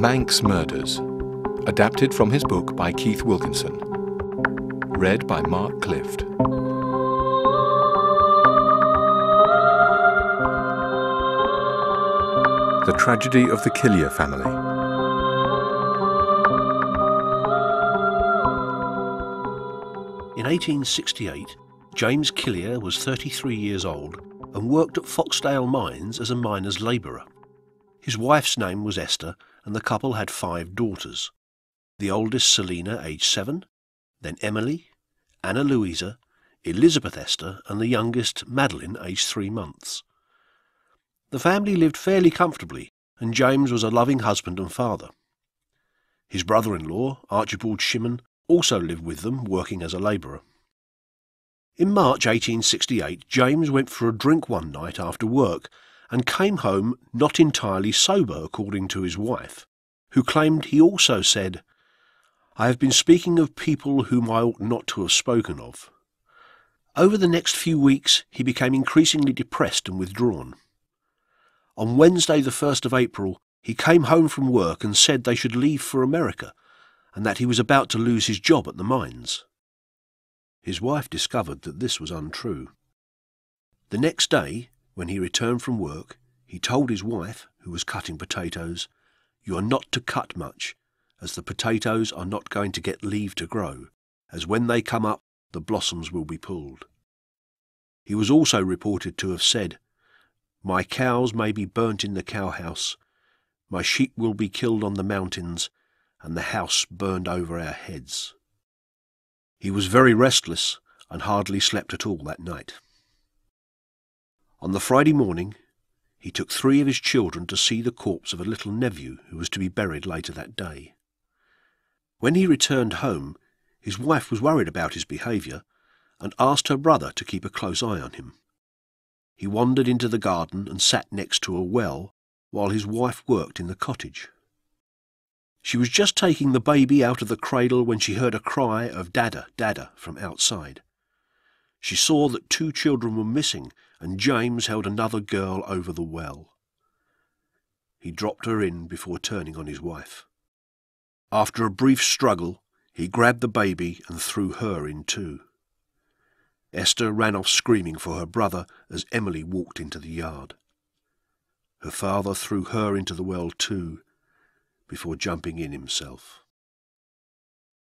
Manx Murders, adapted from his book by Keith Wilkinson. Read by Mark Clift. The Tragedy of the Killier Family. In 1868, James Killier was 33 years old and worked at Foxdale Mines as a miner's labourer. His wife's name was Esther, and the couple had five daughters. The oldest Selina, aged seven, then Emily, Anna Louisa, Elizabeth Esther, and the youngest Madeline, aged three months. The family lived fairly comfortably, and James was a loving husband and father. His brother-in-law, Archibald Shimmin, also lived with them, working as a labourer. In March 1868, James went for a drink one night after work and came home not entirely sober, according to his wife, who claimed he also said, I have been speaking of people whom I ought not to have spoken of. Over the next few weeks he became increasingly depressed and withdrawn. On Wednesday the 1st of April he came home from work and said they should leave for America and that he was about to lose his job at the mines. His wife discovered that this was untrue. The next day, when he returned from work, he told his wife, who was cutting potatoes, You are not to cut much, as the potatoes are not going to get leave to grow, as when they come up the blossoms will be pulled. He was also reported to have said, My cows may be burnt in the cowhouse, my sheep will be killed on the mountains, and the house burned over our heads. He was very restless and hardly slept at all that night. On the Friday morning, he took three of his children to see the corpse of a little nephew who was to be buried later that day. When he returned home, his wife was worried about his behaviour and asked her brother to keep a close eye on him. He wandered into the garden and sat next to a well while his wife worked in the cottage. She was just taking the baby out of the cradle when she heard a cry of Dada, Dada from outside. She saw that two children were missing and James held another girl over the well. He dropped her in before turning on his wife. After a brief struggle, he grabbed the baby and threw her in too. Esther ran off screaming for her brother as Emily walked into the yard. Her father threw her into the well too, before jumping in himself.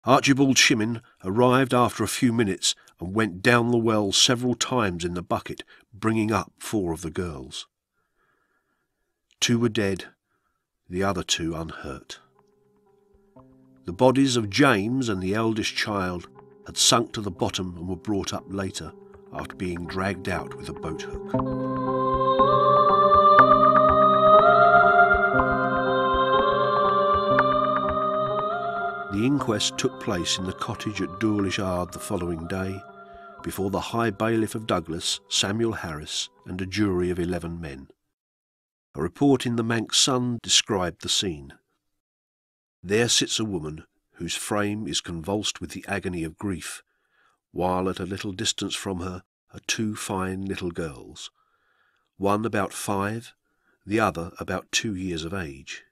Archibald Shimmin arrived after a few minutes and went down the well several times in the bucket, bringing up four of the girls. Two were dead, the other two unhurt. The bodies of James and the eldest child had sunk to the bottom and were brought up later after being dragged out with a boat hook. The inquest took place in the cottage at Dowlish Ard the following day, before the High Bailiff of Douglas, Samuel Harris, and a jury of eleven men. A report in the Manx Sun described the scene. There sits a woman whose frame is convulsed with the agony of grief, while at a little distance from her are two fine little girls, one about five, the other about two years of age.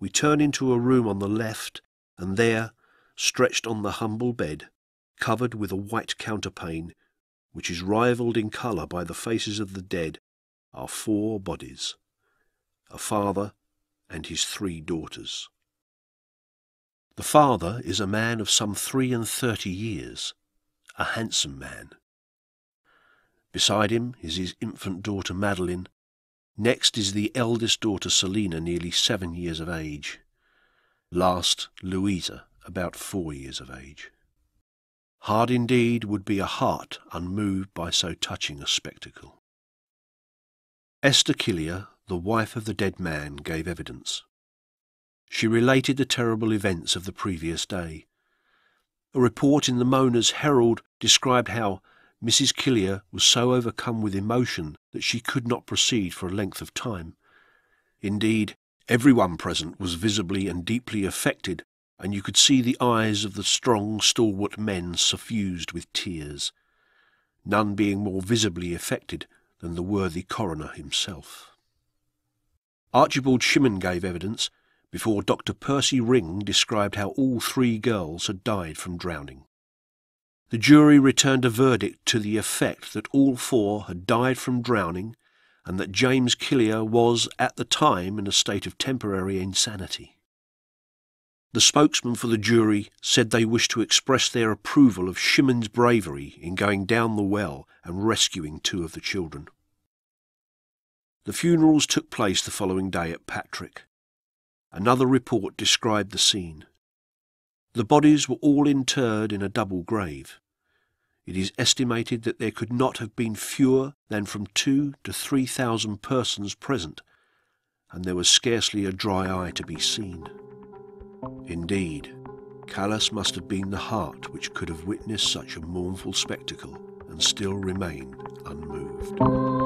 We turn into a room on the left, and there, stretched on the humble bed, covered with a white counterpane, which is rivalled in colour by the faces of the dead, are four bodies a father and his three daughters. The father is a man of some three and thirty years, a handsome man. Beside him is his infant daughter Madeline, Next is the eldest daughter Selina, nearly seven years of age. Last, Louisa, about four years of age. Hard indeed would be a heart unmoved by so touching a spectacle. Esther Killier, the wife of the dead man, gave evidence. She related the terrible events of the previous day. A report in the Mona's Herald described how Mrs. Killier was so overcome with emotion that she could not proceed for a length of time. Indeed, everyone present was visibly and deeply affected, and you could see the eyes of the strong, stalwart men suffused with tears, none being more visibly affected than the worthy coroner himself. Archibald Shimmin gave evidence, before Dr. Percy Ring described how all three girls had died from drowning. The jury returned a verdict to the effect that all four had died from drowning and that James Killier was at the time in a state of temporary insanity. The spokesman for the jury said they wished to express their approval of Shimmin's bravery in going down the well and rescuing two of the children. The funerals took place the following day at Patrick. Another report described the scene. The bodies were all interred in a double grave. It is estimated that there could not have been fewer than from two to three thousand persons present, and there was scarcely a dry eye to be seen. Indeed, callous must have been the heart which could have witnessed such a mournful spectacle and still remained unmoved.